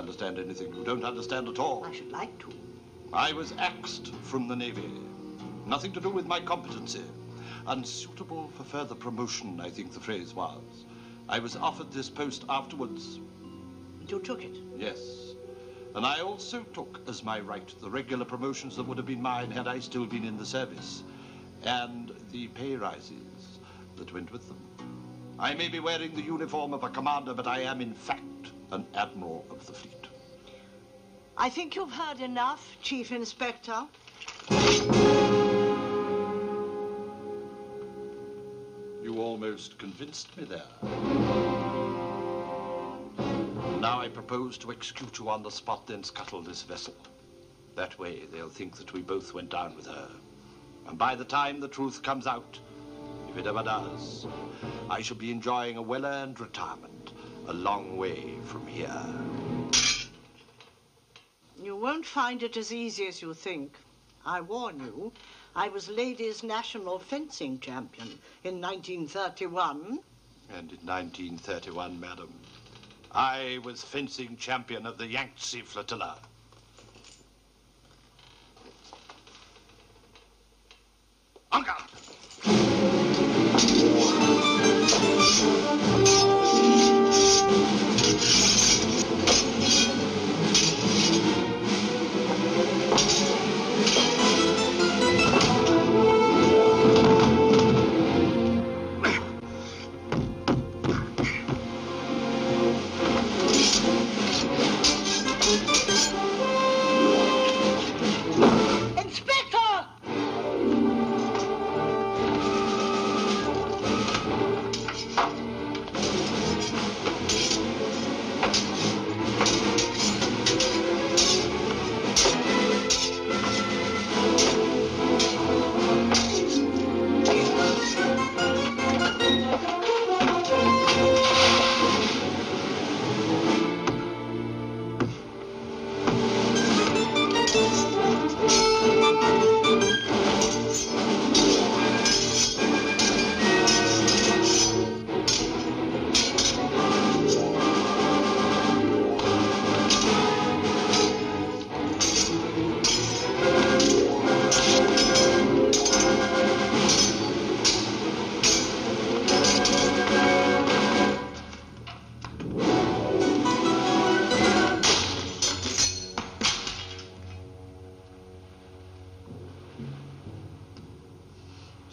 understand anything. You don't understand at all. I should like to. I was axed from the Navy. Nothing to do with my competency. Unsuitable for further promotion, I think the phrase was. I was offered this post afterwards. And you took it? Yes. And I also took as my right the regular promotions that would have been mine had I still been in the service, and the pay rises that went with them. I may be wearing the uniform of a commander, but I am, in fact, an admiral of the fleet. I think you've heard enough, Chief Inspector. You almost convinced me there. Now I propose to execute you on the spot, then scuttle this vessel. That way they'll think that we both went down with her. And by the time the truth comes out, if it ever does, I shall be enjoying a well-earned retirement a long way from here. You won't find it as easy as you think. I warn you, I was ladies' national fencing champion in 1931. And in 1931, madam, I was fencing champion of the Yangtze Flotilla.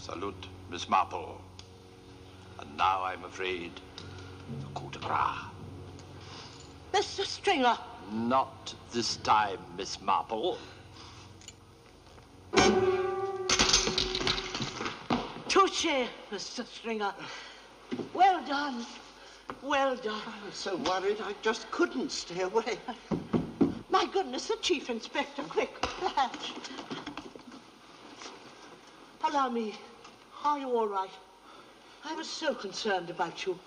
Salute, Miss Marple. And now I'm afraid the coup de grace. Mr. Stringer, Not this time, Miss Marple. touche, Mr. Stringer. Well done. Well done. I was so worried I just couldn't stay away. My goodness, the Chief Inspector, quick. Allow me. Are you all right? I was so concerned about you.